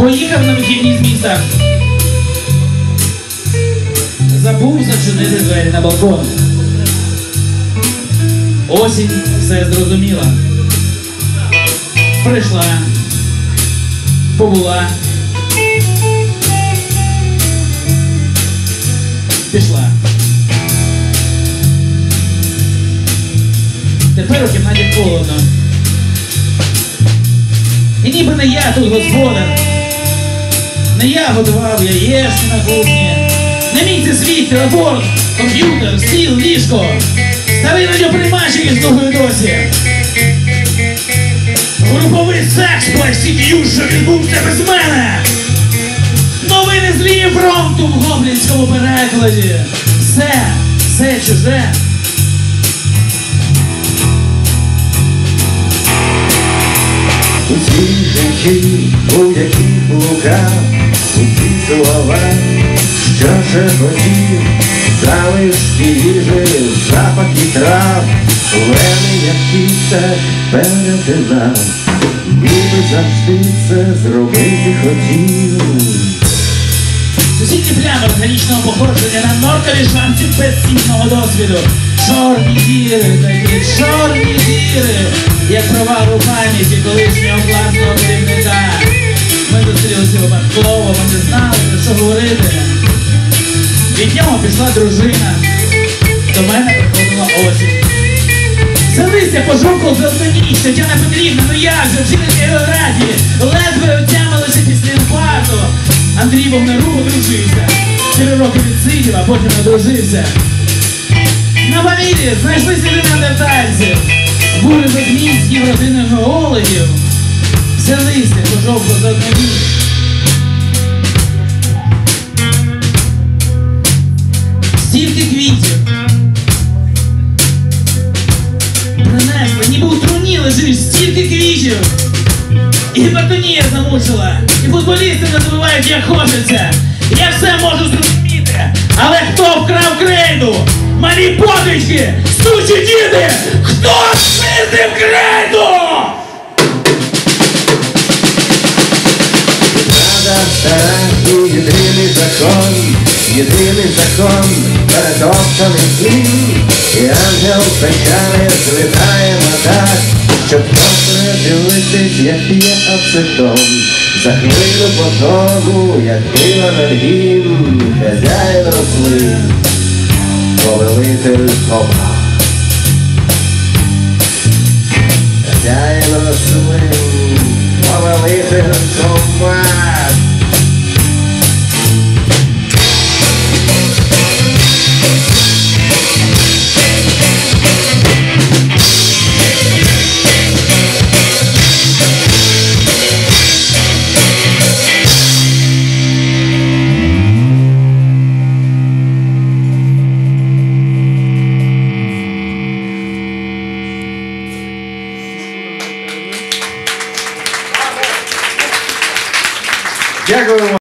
Поїхав на вихідні з міста. Забув зачинити двері на балкон. Осінь все зрозуміла. Прийшла, побула. Пішла. Тепер у кімнаті холодно. І ніби не я тут господар. Не я готував яєчню на кухні. Не мій це світ, телефон, комп'ютер, стіл, ліжко. Старий радіоприймач із ногою досі. Груповий секс пластикію, що відбувся без мене. Новини з лінії фронту в гоблінському перекладі. Все, все чуже. У цій житті, у яких луках, у ті слова, що шепотів, залишки їжі, запахи трав, лени, які так перетинав, ніби завжди це зробити хотів. Сусідні плями органічного походження на норкові шанці безцінного досвіду. Чорні діри, такі чорні діри, як провал у пам'яті колишнього говорити. Від нього пішла дружина. До мене приходила осінь. Селися пожовкло за одніч, Тетяна Петрівна, ну як же, вчителька географії, ледве отямилася після інфаркту. Андрій Вогнерук одружився. Чотири роки відсидів, а потім одружився. На фамілії знайшлися люди неандертальців. Були ведмінські родини геологів. Селися пожовкло за одніч. Стільки квітів. Принесли, ніби у труні лежиш, стільки квітів. І гіпертонія замучила, і футболісти не забувають, як хочеться. Я все можу зрозуміти, але хто вкрав крейду? Малі подвічки, сучі діти! Хто спиздив крейду? Рада стара єдиний закон, єдиний закон, перетоптаний слів, і ангел печалі злітає на так, щоб добре дивитись, як п'є ацетон, за хвилю по тому, як пила над гім, хазяїн рослин, повелитель копа. Хазяїн рослин, повелитель копа. Дякую.